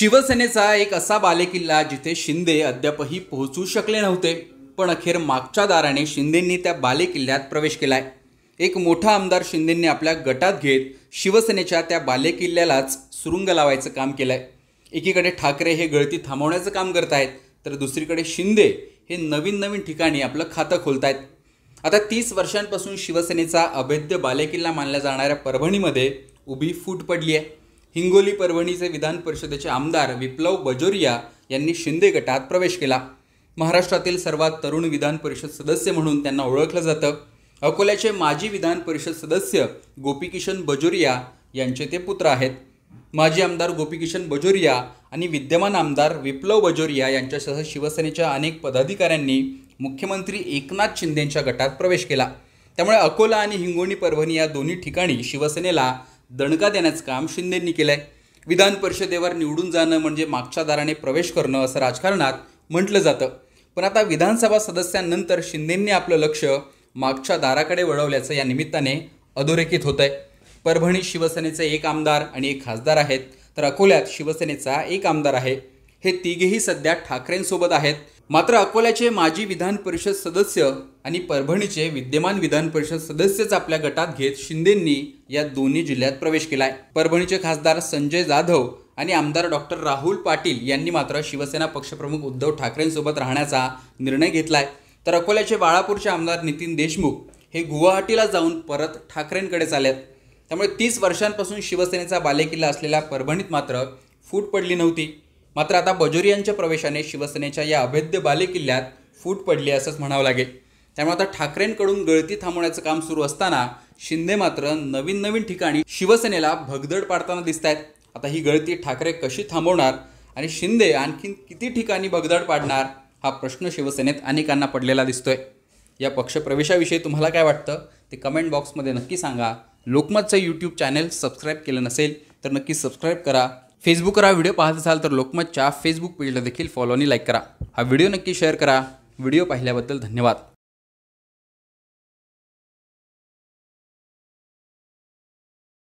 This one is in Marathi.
शिवसेनेचा एक असा बालेकिल्ला जिथे शिंदे अद्यापही पोहोचू शकले नव्हते पण अखेर मागच्या दाराने शिंदेंनी त्या बालेकिल्ल्यात प्रवेश केलाय. एक मोठा आमदार शिंदेंनी आपल्या गटात घेत शिवसेनेच्या त्या बालेकिल्ल्यालाच सुरुंग लावायचं काम केलंय. एकीकडे ठाकरे हे गळती थांबवण्याचं काम करत आहेत तर दुसरीकडे शिंदे हे नवीन नवीन ठिकाणी आपलं खातं खोलतायत. आता तीस वर्षांपासून शिवसेनेचा अभेद्य बालेकिल्ला मानल्या जाणाऱ्या परभणीमध्ये उभी फूट पडली आहे हिंगोली परभणीचे विधान परिषदेचे आमदार विप्लव बजोरिया यांनी शिंदे गटात प्रवेश केला. महाराष्ट्रातील सर्वात तरुण विधान परिषद सदस्य म्हणून त्यांना ओळखलं जातं. अकोल्याचे माजी विधान परिषद सदस्य गोपीकिशन बजोरिया यांचे ते पुत्र आहेत. माजी आमदार गोपीकिशन बजोरिया आणि विद्यमान आमदार विप्लव बजोरिया यांच्यासह शिवसेनेच्या अनेक पदाधिकाऱ्यांनी मुख्यमंत्री एकनाथ शिंदेंच्या गटात प्रवेश केला. त्यामुळे अकोला आणि हिंगोणी परभणी या दोन्ही ठिकाणी शिवसेनेला दणका देण्याचं काम शिंदेंनी केलं आहे विधान परिषदेवर निवडून जाणं म्हणजे मागच्या दाराने प्रवेश करणं असं राजकारणात म्हटलं जातं. पण आता विधानसभा सदस्यांनंतर शिंदेंनी आपलं लक्ष मागच्या दाराकडे वळवल्याचं या निमित्ताने अधोरेखित होत आहे परभणी शिवसेनेचे एक आमदार आणि एक खासदार आहेत तर अकोल्यात शिवसेनेचा एक आमदार आहे. हे तिघेही सध्या ठाकरेंसोबत आहेत. मात्र अकोल्याचे माजी विधान परिषद सदस्य आणि परभणीचे विद्यमान विधान परिषद सदस्यच आपल्या गटात घेत शिंदेंनी या दोन्ही जिल्ह्यात प्रवेश केलाय. परभणीचे खासदार संजय जाधव आणि आमदार डॉक्टर राहुल पाटील यांनी मात्र शिवसेना पक्षप्रमुख उद्धव ठाकरेंसोबत राहण्याचा निर्णय घेतलाय. तर अकोल्याचे बाळापूरचे आमदार नितीन देशमुख हे गुवाहाटीला जाऊन परत ठाकरेंकडे चालेत त्यामुळे तीस वर्षांपासून शिवसेनेचा बालेकिल्ला असलेल्या परभणीत मात्र फूट पडली नव्हती. मात्र आता बजोरियांच्या प्रवेशाने शिवसेनेच्या या अभेद्य बालेकिल्ल्यात फूट पडली असंच म्हणावं लागेल. त्यामुळे आता ठाकरेंकडून गळती थांबवण्याचं काम सुरू असताना शिंदे मात्र नवीन नवीन ठिकाणी शिवसेनेला भगदड पाडताना दिसत आहेत आता ही गळती ठाकरे कशी थांबवणार आणि शिंदे आणखीन किती ठिकाणी भगदड पाडणार हा प्रश्न शिवसेनेत अनेकांना पडलेला दिसतोय. या पक्षप्रवेशाविषयी तुम्हाला काय वाटतं? ते कमेंट बॉक्समध्ये नक्की सांगा. लोकमतचं यूट्यूब चॅनेल सबस्क्राईब केलं नसेल तर नक्की सबस्क्राईब करा. फेसबुकवर हा व्हिडिओ पाहत असाल तर लोकमतच्या फेसबुक पेजला देखील फॉलो आणि लाईक करा. हा व्हिडिओ नक्की शेअर करा. व्हिडिओ पाहिल्याबद्दल धन्यवाद.